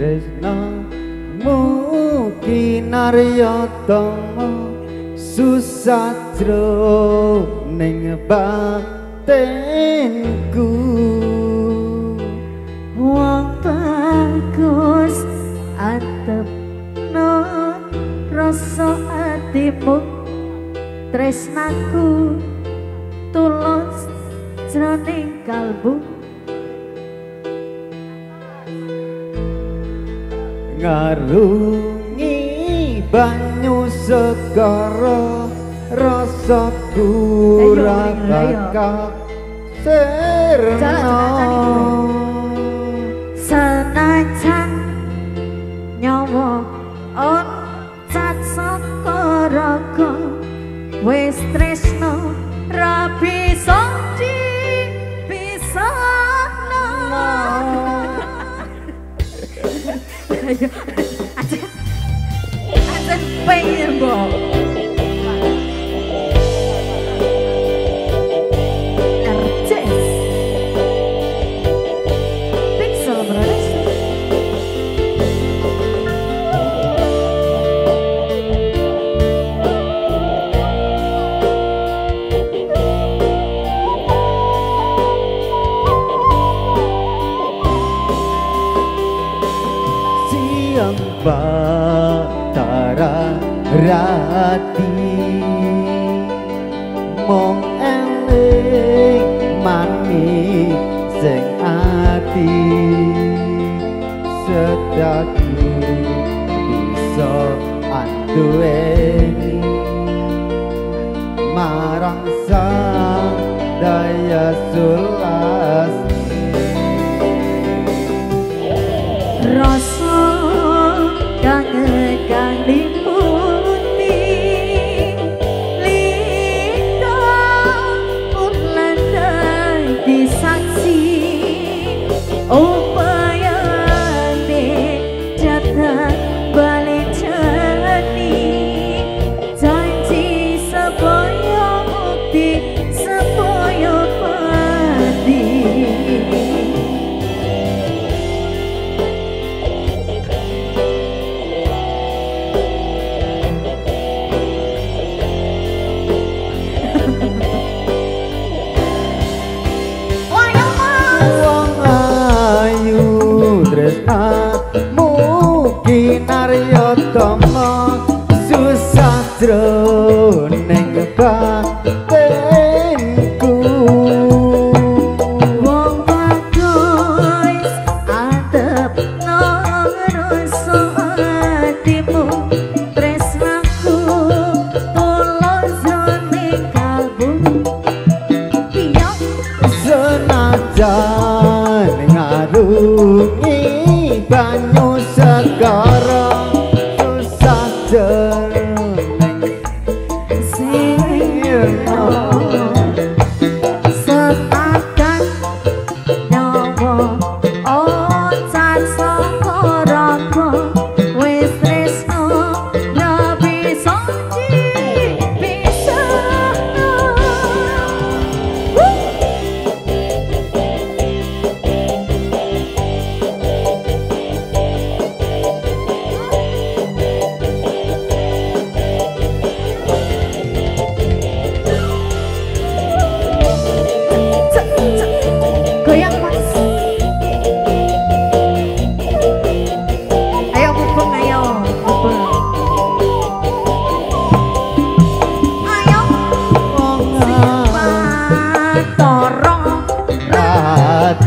Krishna Mukinaryata susajro ning batinku wong bagus atepno rasa atimu. Tresnaku tulus jroning kalbu. ngarungi banyu segara rasa kura bakal serno senajan nyawa on cat segara wis tresno yeah, yeah. rati mong Oh. Mario you.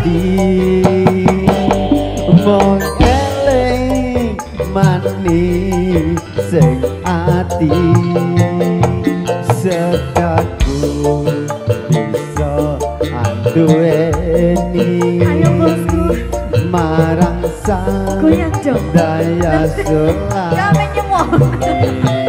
ati mong eling mani sing ati sedaku bisa andueni marang sang daya selati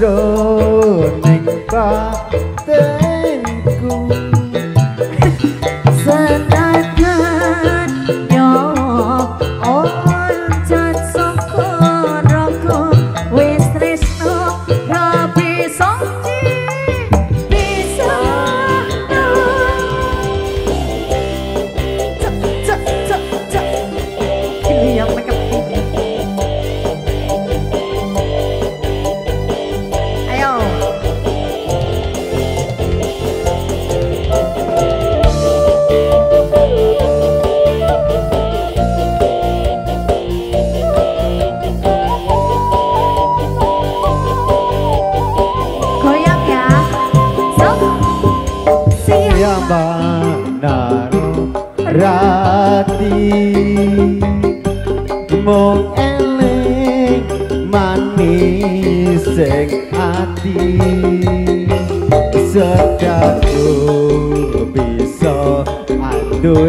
giờ tình ta. naro rati. Mong eling manis ing ati. Sedaku bisa aduh